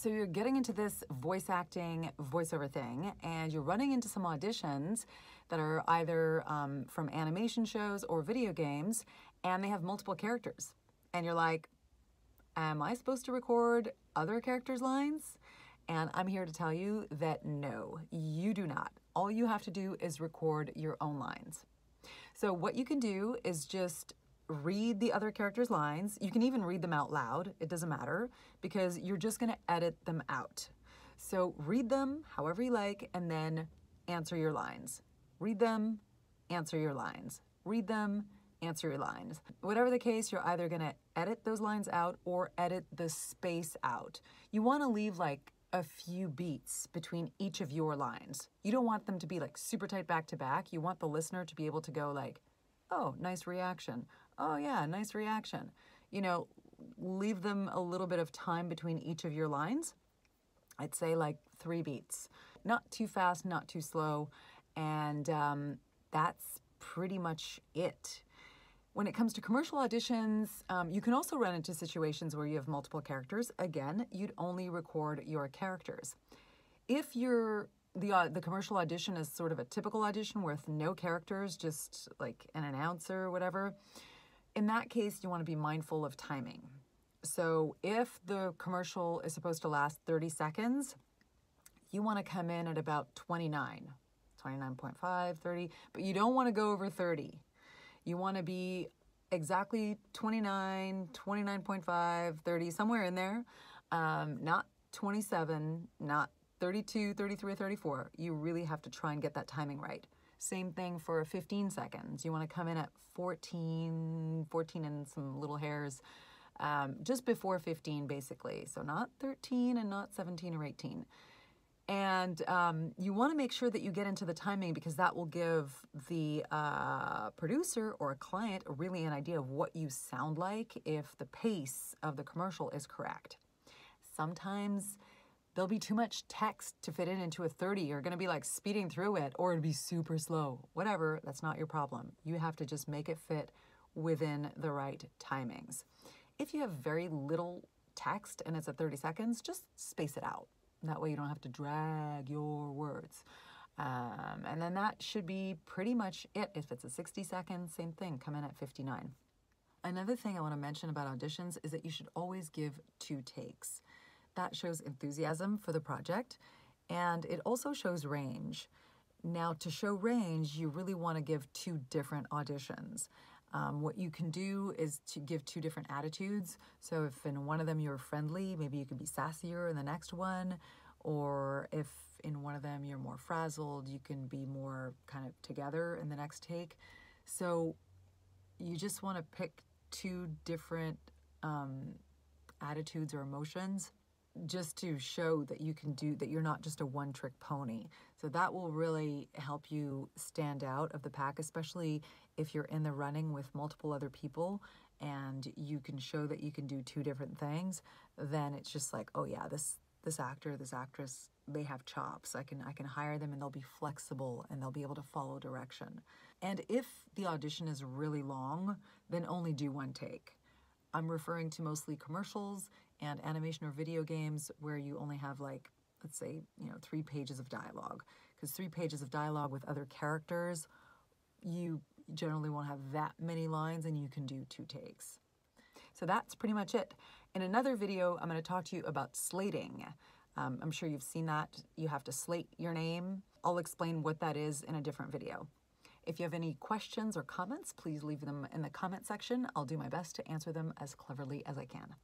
So you're getting into this voice acting, voiceover thing, and you're running into some auditions that are either um, from animation shows or video games, and they have multiple characters. And you're like, am I supposed to record other characters' lines? And I'm here to tell you that no, you do not. All you have to do is record your own lines. So, what you can do is just read the other characters' lines. You can even read them out loud, it doesn't matter, because you're just to edit them out. So read them however you like and then answer your lines. Read them, answer your lines. Read them, answer your lines. Whatever the case, you're either to edit those lines out or edit the space out. You want to leave like a few beats between each of your lines. You don't want them to be like super tight back to back. You want the listener to be able to go like, oh, nice reaction oh yeah, nice reaction. You know, leave them a little bit of time between each of your lines. I'd say like three beats. Not too fast, not too slow. And um, that's pretty much it. When it comes to commercial auditions, um, you can also run into situations where you have multiple characters. Again, you'd only record your characters. If you're the uh, the commercial audition is sort of a typical audition with no characters, just like an announcer or whatever in that case, you want to be mindful of timing. So if the commercial is supposed to last 30 seconds, you want to come in at about 29, 29.5, 30, but you don't want to go over 30. You want to be exactly 29, 29.5, 30, somewhere in there. Um, not 27, not 32, 33, or 34. You really have to try and get that timing right. Same thing for 15 seconds. You want to come in at 14, 14 and some little hairs, um, just before 15, basically. So not 13 and not 17 or 18. And um, you want to make sure that you get into the timing because that will give the uh, producer or a client really an idea of what you sound like if the pace of the commercial is correct. Sometimes there'll be too much text to fit in into a 30. You're going to be like speeding through it or it'll be super slow. Whatever, that's not your problem. You have to just make it fit within the right timings. If you have very little text and it's at 30 seconds, just space it out. That way you don't have to drag your words. Um, and then that should be pretty much it. If it's a 60 seconds, same thing, come in at 59. Another thing I want to mention about auditions is that you should always give two takes. That shows enthusiasm for the project and it also shows range. Now, to show range, you really want to give two different auditions. Um, what you can do is to give two different attitudes. So, if in one of them you're friendly, maybe you can be sassier in the next one. Or if in one of them you're more frazzled, you can be more kind of together in the next take. So, you just want to pick two different um, attitudes or emotions just to show that you can do that you're not just a one trick pony. So that will really help you stand out of the pack, especially if you're in the running with multiple other people and you can show that you can do two different things, then it's just like, oh yeah, this this actor, this actress, they have chops. I can I can hire them and they'll be flexible and they'll be able to follow direction. And if the audition is really long, then only do one take. I'm referring to mostly commercials and animation or video games where you only have like let's say you know three pages of dialogue. Because three pages of dialogue with other characters you generally won't have that many lines and you can do two takes. So that's pretty much it. In another video i'm going to talk to you about slating. Um, i'm sure you've seen that. You have to slate your name. I'll explain what that is in a different video if you have any questions or comments please leave them in the comment section. I'll do my best to answer them as cleverly as i can